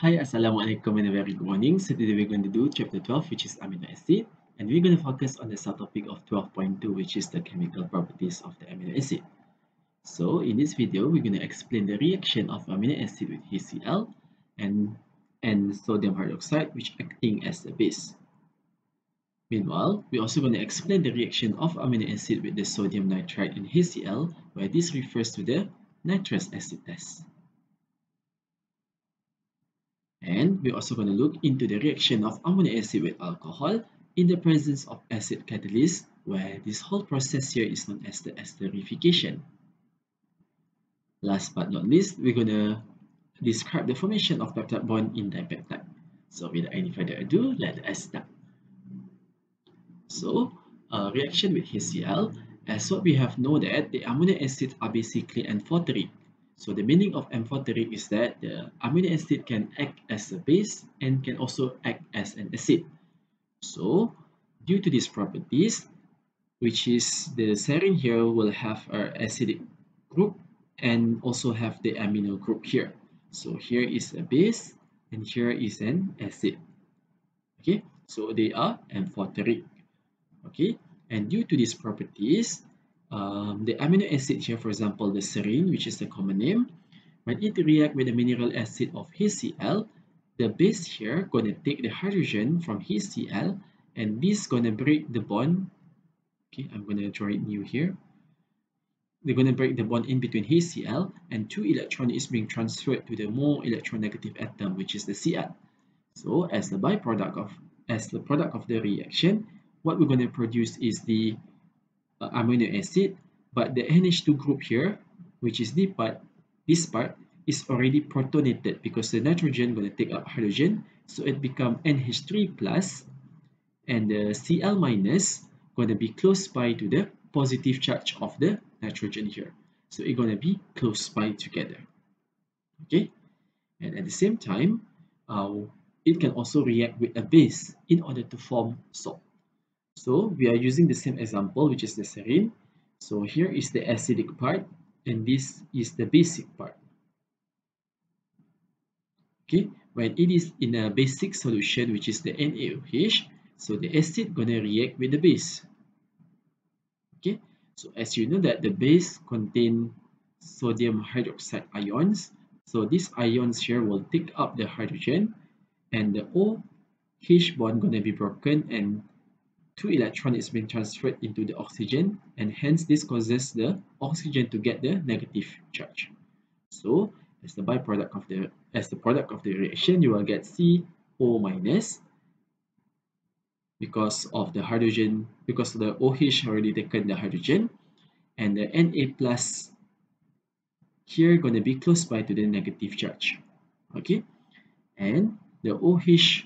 Hi, Assalamualaikum and a very good morning. So today we're going to do chapter 12 which is amino acid and we're going to focus on the subtopic of 12.2 which is the chemical properties of the amino acid. So in this video we're going to explain the reaction of amino acid with HCl and, and sodium hydroxide which acting as the base. Meanwhile, we're also going to explain the reaction of amino acid with the sodium nitrite in HCl where this refers to the nitrous acid test. And we're also going to look into the reaction of amino acid with alcohol in the presence of acid catalyst where this whole process here is known as the esterification. Last but not least, we're going to describe the formation of peptide bond in dipeptide. So without any further ado, let us start. So, a reaction with HCl, as what we have know that the amino acids are basically amphoteric so the meaning of amphoteric is that the amino acid can act as a base and can also act as an acid. So due to these properties, which is the serine here will have an acidic group and also have the amino group here. So here is a base and here is an acid. Okay, so they are amphoteric. Okay, and due to these properties, um, the amino acid here, for example, the serine, which is the common name, when it react with the mineral acid of HCl, the base here gonna take the hydrogen from HCl and this gonna break the bond. Okay, I'm gonna draw it new here. They're gonna break the bond in between HCl and two electron is being transferred to the more electronegative atom, which is the Cl. So as the byproduct of as the product of the reaction, what we're gonna produce is the uh, amino acid but the NH2 group here which is the part this part is already protonated because the nitrogen going to take up hydrogen so it become NH3 plus and the Cl minus going to be close by to the positive charge of the nitrogen here. So it's going to be close by together. Okay? And at the same time uh, it can also react with a base in order to form salt so we are using the same example, which is the serine. So here is the acidic part, and this is the basic part. Okay, when it is in a basic solution, which is the NaOH, so the acid gonna react with the base. Okay, so as you know that the base contain sodium hydroxide ions, so these ions here will take up the hydrogen, and the OH bond gonna be broken and two electron is being transferred into the oxygen and hence this causes the oxygen to get the negative charge. So as the byproduct of the as the product of the reaction you will get CO minus because of the hydrogen because the OH already taken the hydrogen and the Na plus here going to be close by to the negative charge okay and the OH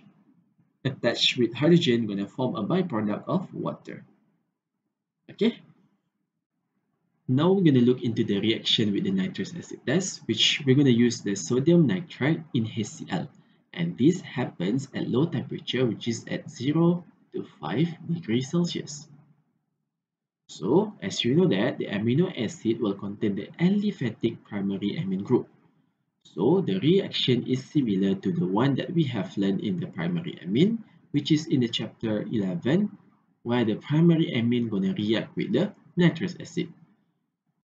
attached with hydrogen going to form a byproduct of water. Okay. Now we're going to look into the reaction with the nitrous acid test, which we're going to use the sodium nitrite in HCl. And this happens at low temperature, which is at 0 to 5 degrees Celsius. So, as you know that, the amino acid will contain the aliphatic primary amine group. So the reaction is similar to the one that we have learned in the primary amine, which is in the chapter 11, where the primary amine gonna react with the nitrous acid.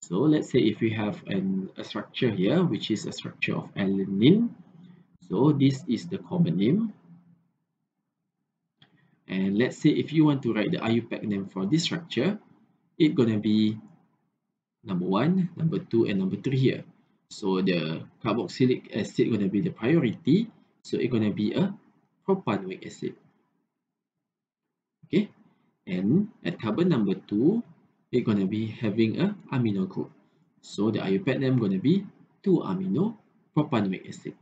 So let's say if we have an, a structure here, which is a structure of alanine. So this is the common name. And let's say if you want to write the IUPAC name for this structure, it's gonna be number one, number two, and number three here. So the carboxylic acid going to be the priority. So it's going to be a propanoic acid. Okay. And at carbon number 2, it's going to be having a amino group. So the IUPAC name going to be 2-amino propanoic acid.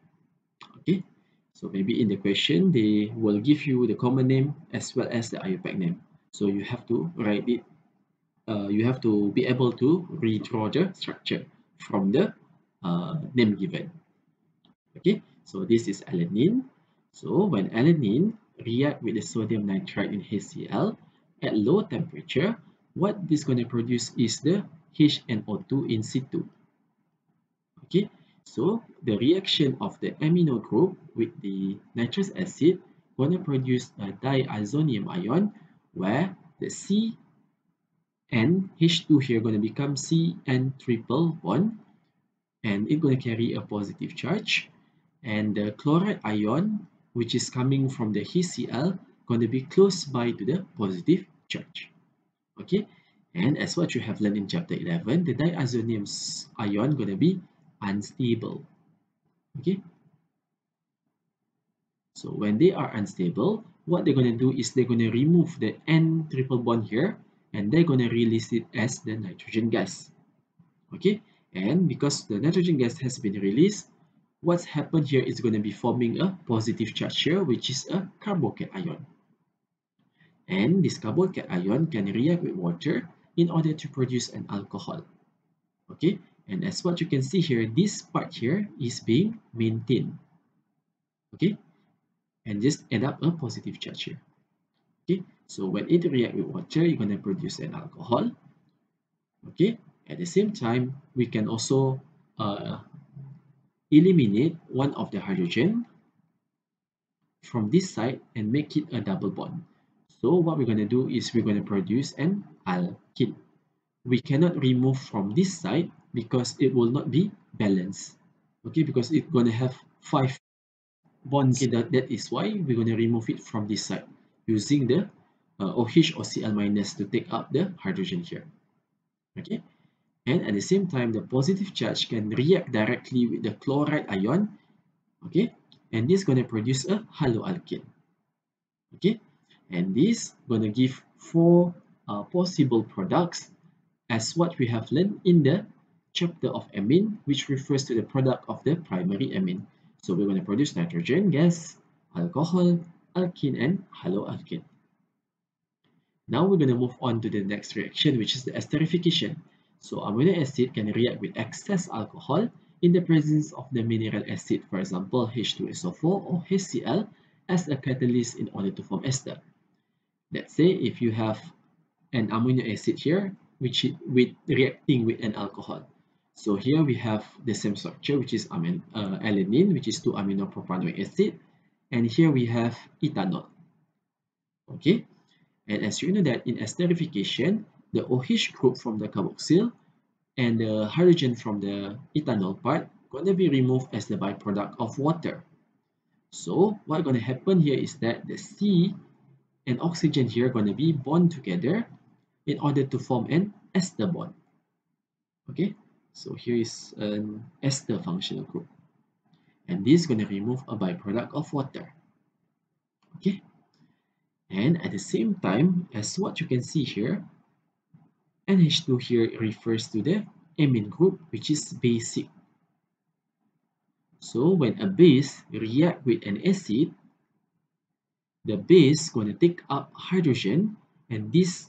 Okay. So maybe in the question, they will give you the common name as well as the IUPAC name. So you have to write it. Uh, you have to be able to redraw the structure from the uh, name given. Okay, so this is alanine. So when alanine react with the sodium nitrite in HCl at low temperature, what this going to produce is the HNO2 in situ. Okay, So the reaction of the amino group with the nitrous acid gonna produce a diazonium ion where the C and H2 here gonna become C and triple bond and it's gonna carry a positive charge. And the chloride ion which is coming from the HCl going to be close by to the positive charge. Okay? And as what you have learned in chapter 11 the diazonium ion going to be unstable. Okay? So when they are unstable what they're going to do is they're going to remove the n triple bond here and they're going to release it as the nitrogen gas. Okay and because the nitrogen gas has been released what's happened here is going to be forming a positive charge here which is a carbocation and this carbocation ion can react with water in order to produce an alcohol. Okay? And as what you can see here this part here is being maintained. Okay? And just add up a positive charge here. Okay? So when it react with water you're going to produce an alcohol. Okay at the same time we can also uh, eliminate one of the hydrogen from this side and make it a double bond. So what we're going to do is we're going to produce an alkene. We cannot remove from this side because it will not be balanced. Okay, because it's going to have five bonds. Okay, that, that is why we're going to remove it from this side using the uh, OH or Cl minus to take up the hydrogen here. Okay, and at the same time the positive charge can react directly with the chloride ion okay? And this is going to produce a haloalkane okay? And this going to give four uh, possible products as what we have learned in the chapter of amine which refers to the product of the primary amine. So we're going to produce nitrogen gas alcohol alkene and haloalkane now we're going to move on to the next reaction which is the esterification so amino acid can react with excess alcohol in the presence of the mineral acid, for example H2SO4 or HCl as a catalyst in order to form ester. Let's say if you have an amino acid here which is with reacting with an alcohol. So here we have the same structure which is amin, uh, alanine which is 2-aminopropanoic acid and here we have ethanol. Okay, and as you know that in esterification the OH group from the carboxyl and the hydrogen from the ethanol part going to be removed as the byproduct of water. So what going to happen here is that the C and oxygen here going to be bond together in order to form an ester bond. Okay, so here is an ester functional group. And this is going to remove a byproduct of water. Okay, and at the same time, as what you can see here, NH2 here refers to the amine group which is basic. So when a base react with an acid, the base going to take up hydrogen and this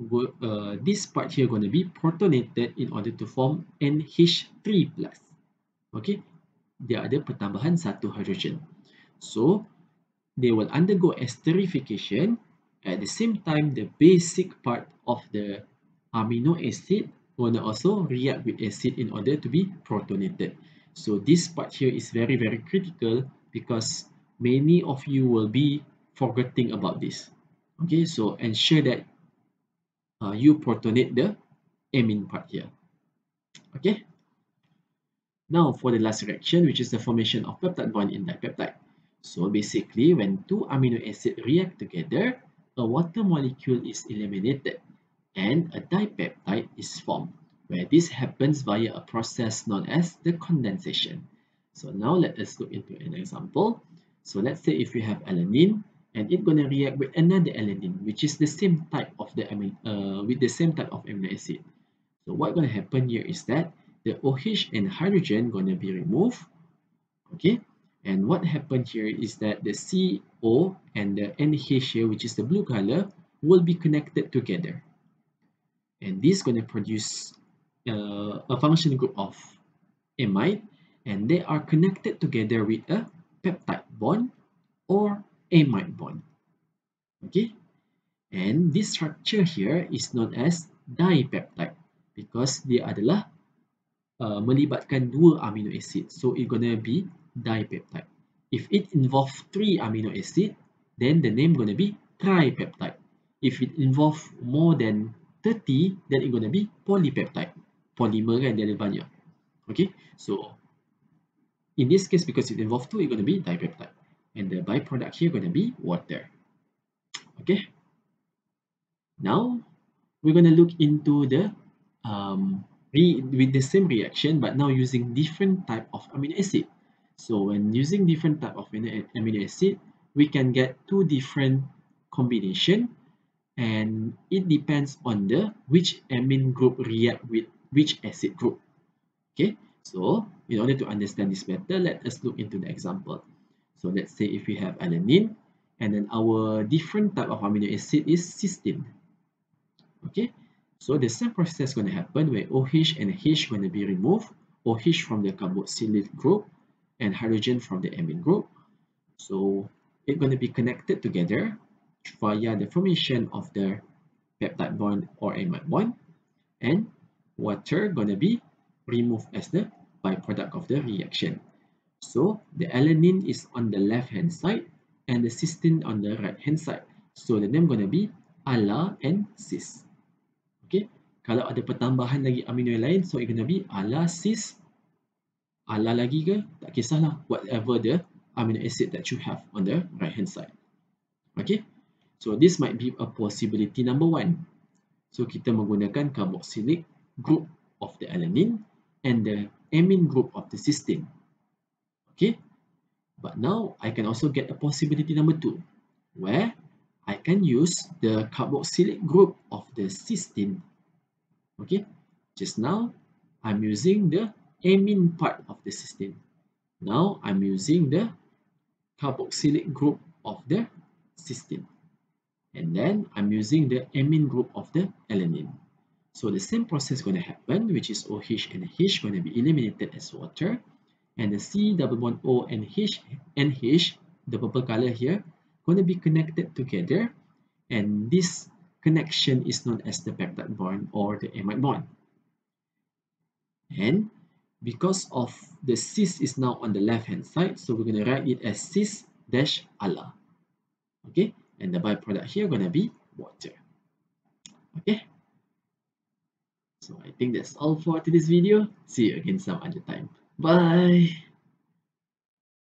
uh, this part here going to be protonated in order to form NH3+. Okay, dia ada pertambahan satu hydrogen. So they will undergo esterification at the same time the basic part of the amino acid will also react with acid in order to be protonated. So this part here is very, very critical because many of you will be forgetting about this. Okay, so ensure that uh, you protonate the amine part here. Okay. Now for the last reaction, which is the formation of peptide bond in dipeptide. So basically, when two amino acids react together, a water molecule is eliminated and a dipeptide is formed, where this happens via a process known as the condensation. So now let us look into an example. So let's say if we have alanine and it's going to react with another alanine, which is the same type of the uh, with the same type of amino acid. So what's going to happen here is that the OH and hydrogen going to be removed. Okay, and what happened here is that the CO and the NH here, which is the blue color, will be connected together and this is going to produce uh, a function group of amide and they are connected together with a peptide bond or amide bond okay and this structure here is known as dipeptide because dia adalah uh, melibatkan dua amino acid. So it's gonna be dipeptide. If it involve three amino acid, then the name gonna be tripeptide. If it involve more than 30, then it's gonna be polypeptide. Polymer kan dia ada banyak. Okay, so in this case because it involves two, it's gonna be dipeptide. And the byproduct here gonna be water. Okay. Now we're gonna look into the um, with the same reaction but now using different type of amino acid. So when using different type of amino acid, we can get two different combination and it depends on the which amine group react with which acid group. Okay, so in order to understand this better, let us look into the example. So let's say if we have alanine and then our different type of amino acid is cysteine. Okay, so the same process is going to happen where OH and H going to be removed, OH from the carboxylic group and hydrogen from the amine group. So it's going to be connected together via the formation of the peptide bond or amide bond and water to be removed as the byproduct of the reaction. So the alanine is on the left hand side and the cysteine on the right hand side. So the name to be ALA and cis. Okay, kalau ada pertambahan lagi amino yang lain, so it gonna be ala cis, ala lagi ke? Tak kisahlah, whatever the amino acid that you have on the right hand side. Okay, so this might be a possibility number one. So kita menggunakan carboxylic group of the alanine and the amine group of the cysteine. Okay, but now I can also get a possibility number two, where I can use the carboxylic group of the cysteine. Okay, just now I'm using the amine part of the cysteine. Now I'm using the carboxylic group of the cysteine. And then I'm using the amine group of the alanine. So the same process is going to happen, which is OH and H going to be eliminated as water. And the C double bond O and H and H, the purple color here, going to be connected together and this connection is known as the peptide bond or the amide bond. And because of the Cys is now on the left hand side, so we're going to write it as Cys dash ala. Okay, and the byproduct here to be water. Okay, so I think that's all for today's video. See you again some other time. Bye.